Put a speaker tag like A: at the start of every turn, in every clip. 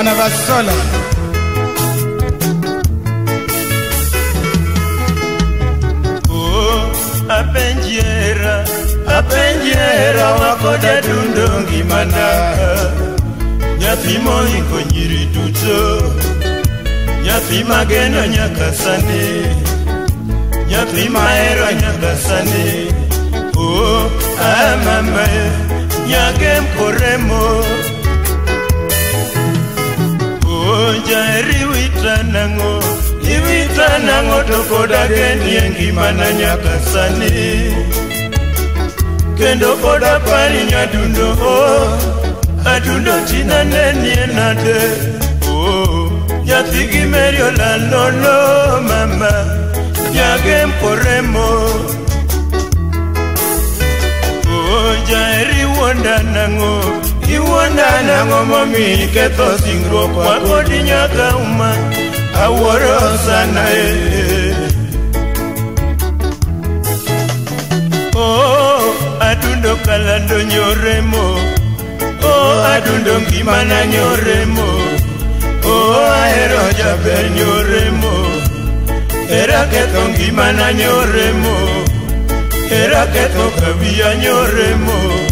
A: bana basola oh, apenjiera apenjiera wakoda dundo ngimana nyathi moingo nyiri duto nyathi mageno nyaka sani nyathi mahero nyaka sani o oh, amama nyake mporemo jari wita nango Iwita nango toko dake nye ngima na nyaka sani Kendo koda pali nye adundo oh Adundo tina nenye nate oh Nyathigi merio la lolo mama Nyage mporemo Oh jari wanda nango oh iwuonda nang'o momi ketho singruok wa kodi nyaka uma awuoro sana e oh, adundo kalando nyoremo o oh, adundo ngimana nyoremo o oh, ahero jaber nyoremo era ketho ngimana nyoremo era ketho kawiya nyoremo nyore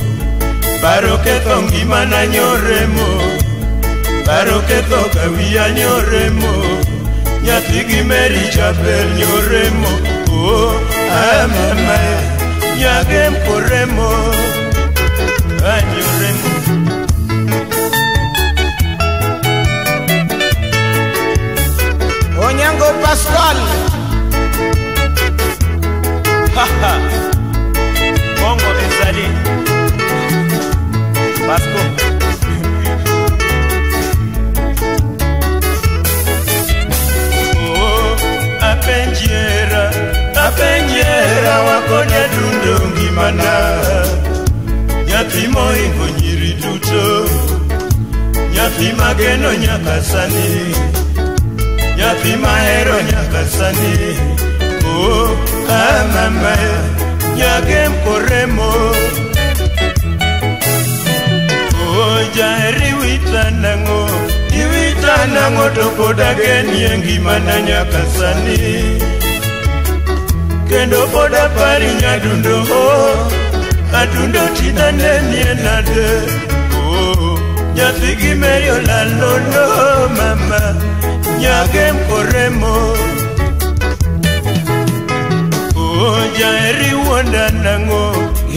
A: Baro ketho ngimana nyoremo Baro ketho nyoremo Nyathi gi Mary Chapel nyoremo Oh, amama ah, Nyagem koremo Anyoremo ah, Onyango Pascal Ha ha konya dundo ngimana nyathi moingo nyiri duto nyathi mageno nyaka sani nyathi mahero nyaka sani o oh, amama nyagem koremo oh, jaheri witanango iwitanango to podagenie ngimana nyaka sani kendo pod apari nyadundo adundo chidane nie nade nyathi gimeyo lalono mama nyagem koremo jaeri wuonda nang'o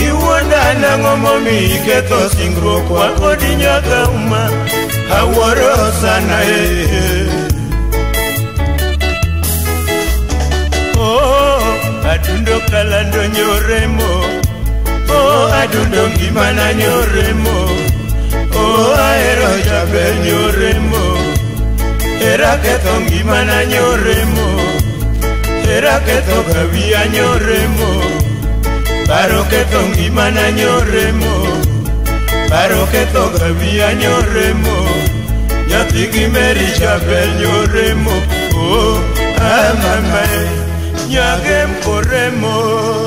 A: iwuonda nang'o momi iketho singruok wa kodi nyaga uma awuoro sana ee hey, hey. adundo kalando nyoremo o oh, adundo ngimana nyoremo oh, aero jaber nyoremo era ketho ngimana nyoremo era ketho kawiya nyoremo Baro ketho ngimana nyoremo Baro ketho kawiya nyoremo nyathi gi meri jaber nyoremo o oh, amamae ah, Ya que corremos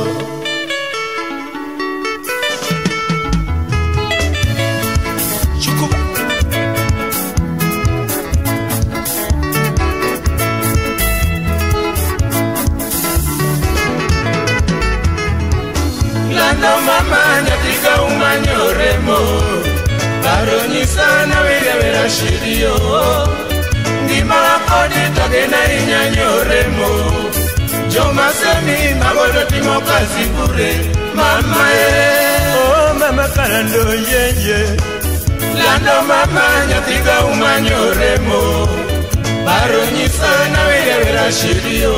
A: mokasi bure mama e oh, mama kala ndo yeye lando mama nyatika umanyoremo baronyisa naweyawela shirio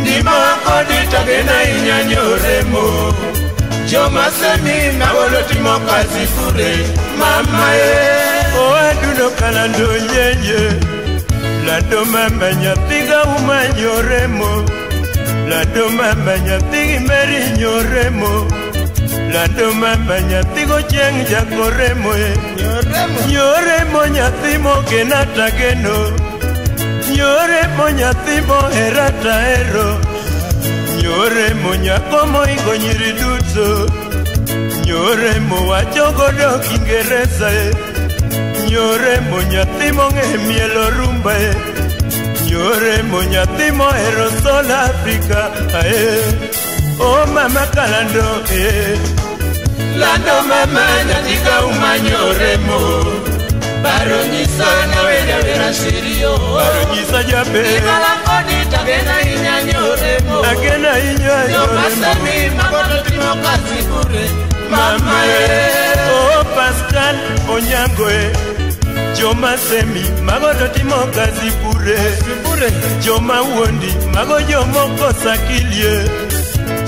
A: ndimakoditagena inyanyoremo jomasemi nawoloti mokasi bure mama e oaduno oh, kala ndo yeye lando mama nyatika umanyoremo La doma manya tigi meri nyoremo La doma manya tigo cheng ya koremo e. Nyoremo nyatimo kenata geno Nyoremo nyatimo herata ero Nyoremo nyakomo ingo nyiriduto Nyoremo wachogodo kingereza e. Nyoremo nyatimo ngemielo rumba Nyoremo nyatimo ngemielo rumba Yore moña mo ero sol Africa ae eh, O oh mama kalando e eh. La mama na diga u mo Baroni sana we de vera sirio Baroni sana ya be Diga la bonita ven a mo Na que na niña yo mama no ti Mama e eh. O oh, pastal oñango joma semi mago to timo kazi bure joma wondi mago jomokosa kilie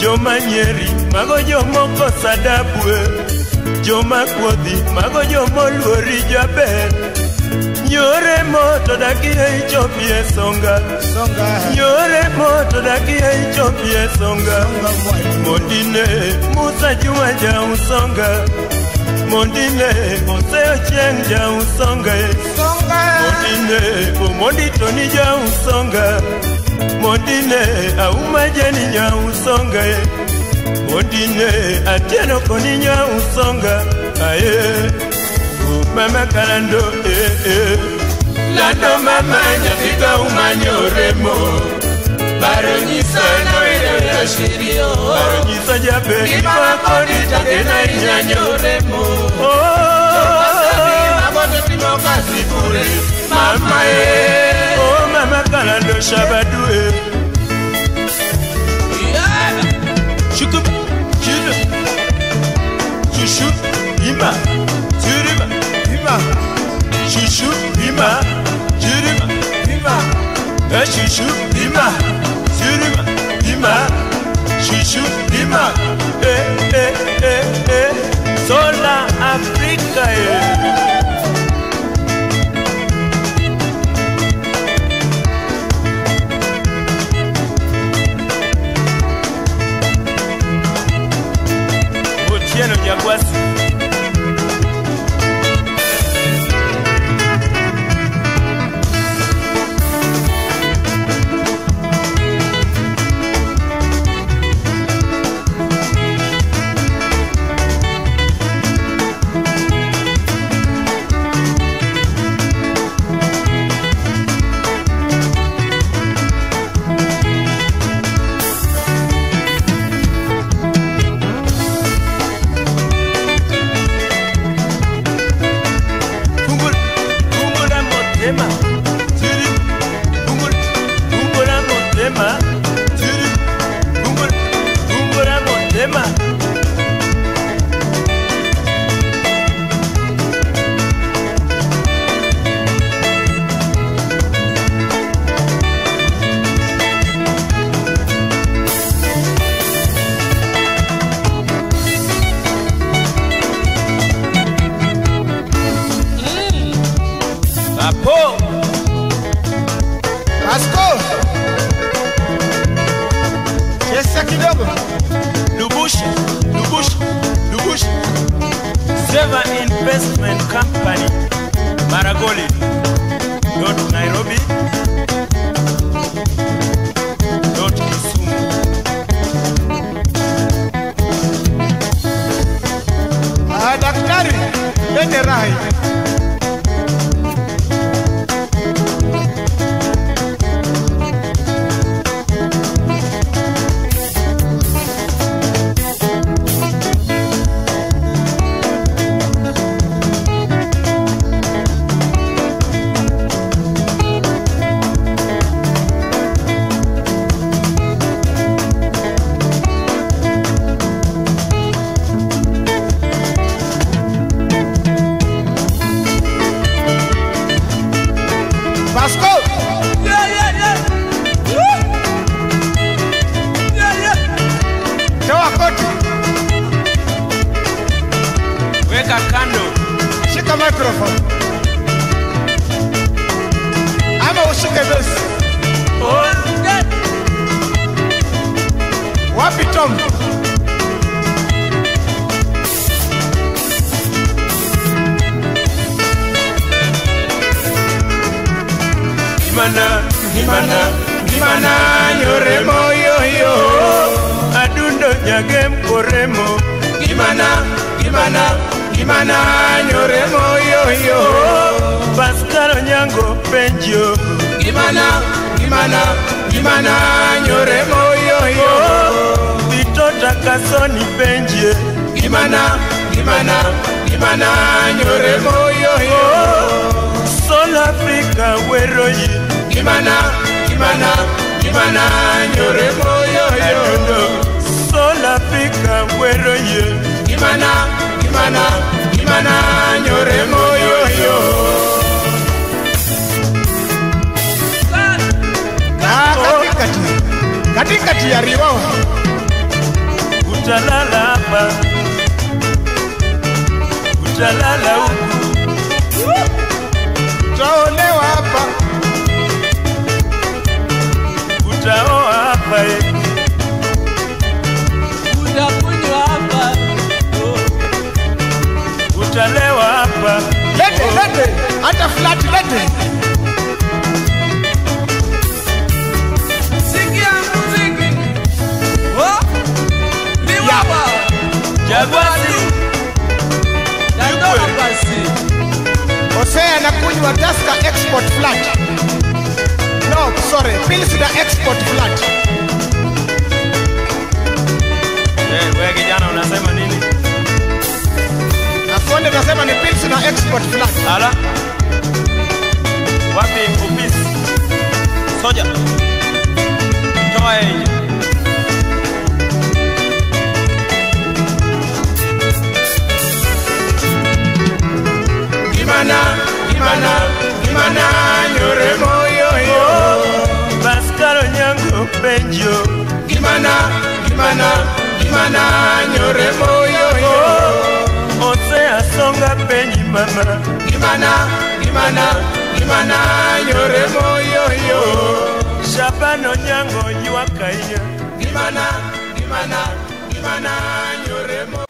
A: joma nyeri mago jomokosa dabwe joma kuodhi mago jomoluori jaber nyore moto dakie ichopie songa nyore moto dakie ichopie songa mondine musa juma jausonga songa. mondine moseo ceng jausonga mondine bomondi toni jausonga mondine aumajeni nyausonga mondine atieno koni nyausonga aye mama kalando ee eh, eh. lando mama nyafika umanyore mo baronyisa noyinoya shirio baronyisa jabe gimakoni tagena inyanyoremo timo kasi kure mama e Oh, mama kalando shabadu e shukup ima jirima ima shushu ima jirima ima e Dima, Chouchou Dima, eh, eh, eh, eh, Sola Africa, eh. Tiens le miagouas Endeavor Investment Company, Maragoli, dot Nairobi, dot Kisumu. Ah, daktari, tende rai. Wapi Tom? Himana, himana, himana nyoremo yoyo adundo nyagem koremo himana, himana, himana nyoremo yoyo Pascal Nyango penjo himana, himana, himana nyoremo yoyo kasoni penje gimana gimana gimana nyore moyo yo sol afrika wero yi gimana gimana gimana nyore moyo yo sol afrika wero yi gimana gimana gimana nyore moyo yo ah, katikati ya riwawa utalala hapa, utalala huku, utaolewa hapa, utaoa hapa eh. utakunywa hapa, utalewa hapa, lete lete, hata flati lete osea na Hosea Tusker Export Flat. No, sorry, Pilsner Export Flat. Eh, wewe kijana unasema nini? nasema ni Pilsner Export Flat. Wapi Soja. Toa na nyore moyo Ose asonga penyi mama Gimana, gimana, gimana nyore moyo yo Shabano nyango yuaka Gimana, gimana, gimana nyore moyo